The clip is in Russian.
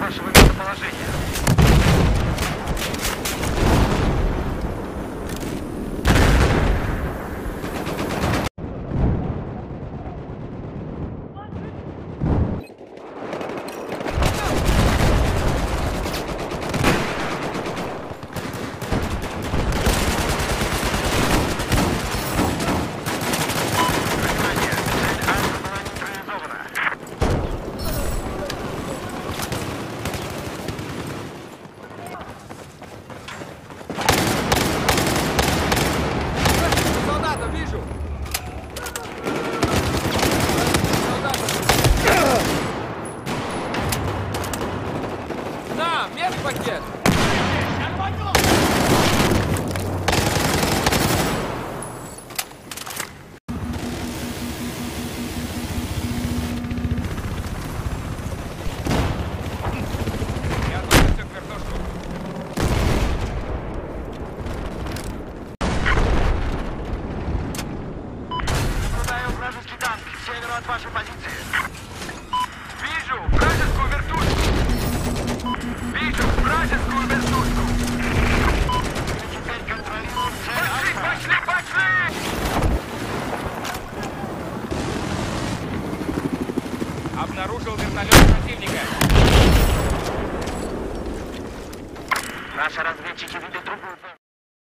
западу от На, медпакет! Наблюдаю вражеский танк к северу от вашей позиции. Обнаружил вертолет противника. Наши разведчики видят другую